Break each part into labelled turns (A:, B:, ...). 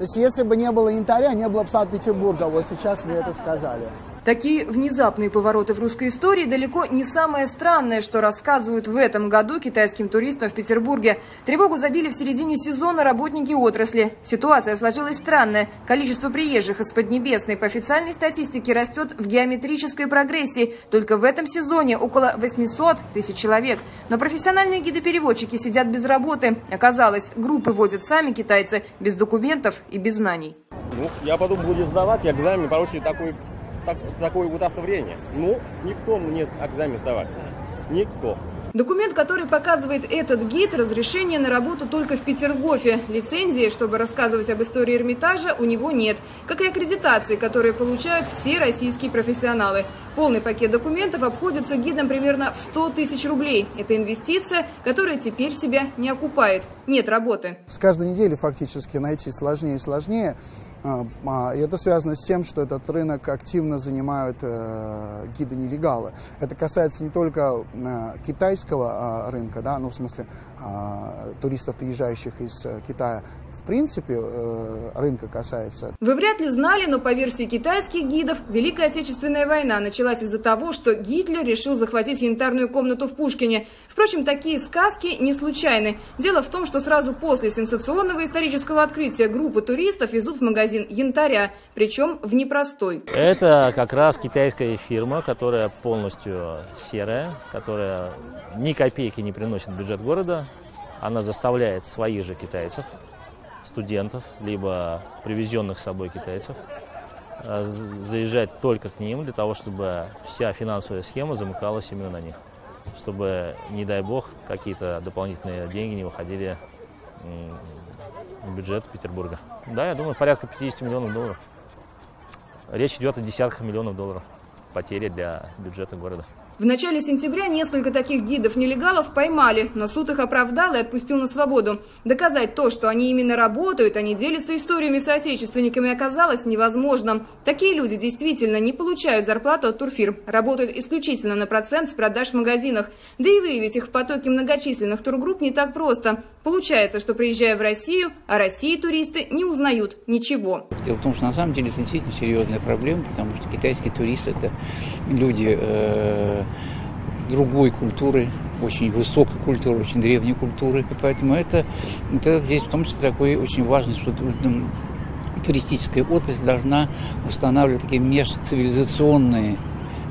A: То есть если бы не было янтаря, не было бы Санкт-Петербурга. Вот сейчас вы это сказали.
B: Такие внезапные повороты в русской истории далеко не самое странное, что рассказывают в этом году китайским туристам в Петербурге. Тревогу забили в середине сезона работники отрасли. Ситуация сложилась странная. Количество приезжих из Поднебесной по официальной статистике растет в геометрической прогрессии. Только в этом сезоне около 800 тысяч человек. Но профессиональные гиды-переводчики сидят без работы. Оказалось, группы водят сами китайцы без документов и без знаний.
C: Ну, я потом буду сдавать экзамен, получить такой так, такое вот. Ну, никто мне экзамен сдавать. Никто.
B: Документ, который показывает этот гид, разрешение на работу только в Петергофе. Лицензии, чтобы рассказывать об истории Эрмитажа, у него нет. Как и аккредитации, которые получают все российские профессионалы. Полный пакет документов обходится гидом примерно в 100 тысяч рублей. Это инвестиция, которая теперь себя не окупает. Нет работы.
A: С каждой недели фактически найти сложнее и сложнее. А, а, и это связано с тем, что этот рынок активно занимают э, гиды-нелегалы. Это касается не только э, китайского а, рынка, да, ну в смысле туристов, приезжающих из э, Китая, принципе э, рынка касается.
B: Вы вряд ли знали, но по версии китайских гидов, Великая Отечественная война началась из-за того, что Гитлер решил захватить янтарную комнату в Пушкине. Впрочем, такие сказки не случайны. Дело в том, что сразу после сенсационного исторического открытия группы туристов везут в магазин янтаря, причем в непростой.
D: Это как раз китайская фирма, которая полностью серая, которая ни копейки не приносит в бюджет города. Она заставляет своих же китайцев студентов, либо привезенных с собой китайцев, э, заезжать только к ним для того, чтобы вся финансовая схема замыкалась именно на них. Чтобы, не дай бог, какие-то дополнительные деньги не выходили в бюджет Петербурга. Да, я думаю, порядка 50 миллионов долларов. Речь идет о десятках миллионов долларов потери для бюджета города.
B: В начале сентября несколько таких гидов-нелегалов поймали, но суд их оправдал и отпустил на свободу. Доказать то, что они именно работают, а не делятся историями с соотечественниками, оказалось невозможно. Такие люди действительно не получают зарплату от турфирм, работают исключительно на процент с продаж в магазинах. Да и выявить их в потоке многочисленных тургрупп не так просто. Получается, что приезжая в Россию, о России туристы не узнают ничего.
E: Дело в том, что на самом деле это действительно серьезная проблема, потому что китайские туристы – это люди э, другой культуры, очень высокой культуры, очень древней культуры. И поэтому это, это здесь в том числе такой очень важный, что туристическая отрасль должна устанавливать такие межцивилизационные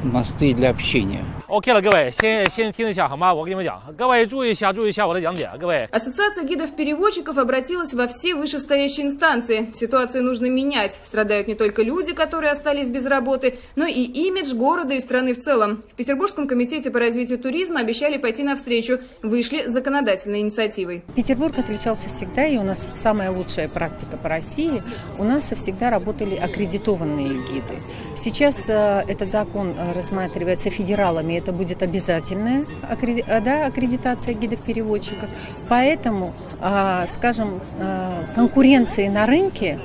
E: мосты для общения.
D: OK 了，各位，先先听一下好吗？我跟你们讲，各位注意一下，注意一下我的讲解，各位。
B: Ассоциация гидов-переводчиков обратилась во все вышестоящие инстанции. Ситуацию нужно менять. Страдают не только люди, которые остались без работы, но и имидж города и страны в целом. В Петербургском комитете по развитию туризма обещали пойти навстречу. Вышли законодательной инициативой.
F: Петербург отличался всегда, и у нас самая лучшая практика по России. У нас всегда работали аккредитованные гиды. Сейчас э, этот закон э, рассматривается федералами это будет обязательная э, да, аккредитация гидов-переводчиков. Поэтому, а, скажем, э, конкуренции на рынке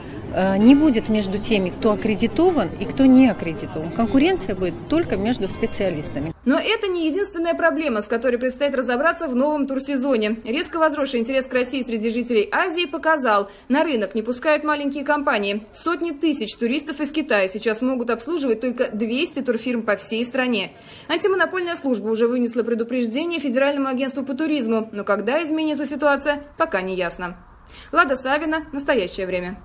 F: не будет между теми, кто аккредитован и кто не аккредитован. Конкуренция будет только между специалистами.
B: Но это не единственная проблема, с которой предстоит разобраться в новом турсезоне. Резко возросший интерес к России среди жителей Азии показал, на рынок не пускают маленькие компании. Сотни тысяч туристов из Китая сейчас могут обслуживать только 200 турфирм по всей стране. Антимонопольная служба уже вынесла предупреждение Федеральному агентству по туризму, но когда изменится ситуация, пока не ясно. Лада Савина. Настоящее время.